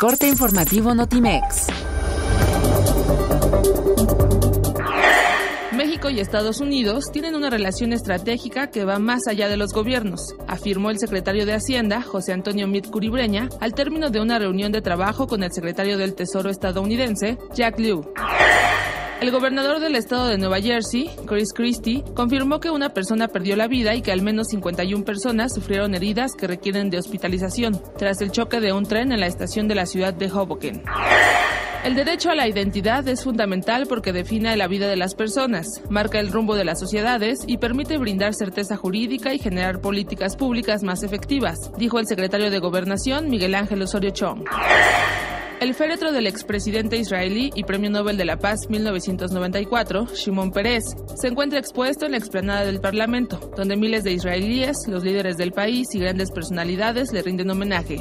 Corte informativo Notimex. México y Estados Unidos tienen una relación estratégica que va más allá de los gobiernos, afirmó el secretario de Hacienda, José Antonio Mit Curibreña, al término de una reunión de trabajo con el secretario del Tesoro estadounidense, Jack Lew. El gobernador del estado de Nueva Jersey, Chris Christie, confirmó que una persona perdió la vida y que al menos 51 personas sufrieron heridas que requieren de hospitalización tras el choque de un tren en la estación de la ciudad de Hoboken. El derecho a la identidad es fundamental porque define la vida de las personas, marca el rumbo de las sociedades y permite brindar certeza jurídica y generar políticas públicas más efectivas, dijo el secretario de Gobernación Miguel Ángel Osorio Chong. El féretro del expresidente israelí y Premio Nobel de la Paz 1994, Shimon Peres, se encuentra expuesto en la explanada del Parlamento, donde miles de israelíes, los líderes del país y grandes personalidades le rinden homenaje.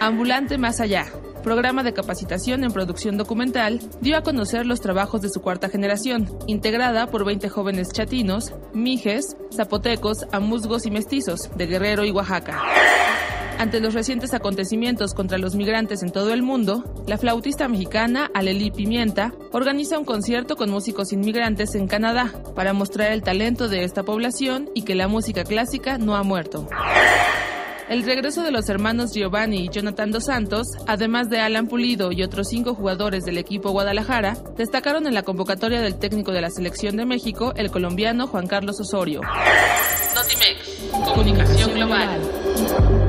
Ambulante Más Allá, programa de capacitación en producción documental, dio a conocer los trabajos de su cuarta generación, integrada por 20 jóvenes chatinos, mijes, zapotecos, amuzgos y mestizos de Guerrero y Oaxaca. Ante los recientes acontecimientos contra los migrantes en todo el mundo, la flautista mexicana Aleli Pimienta organiza un concierto con músicos inmigrantes en Canadá para mostrar el talento de esta población y que la música clásica no ha muerto. El regreso de los hermanos Giovanni y Jonathan Dos Santos, además de Alan Pulido y otros cinco jugadores del equipo Guadalajara, destacaron en la convocatoria del técnico de la selección de México, el colombiano Juan Carlos Osorio. Notimex, comunicación global.